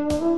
Oh.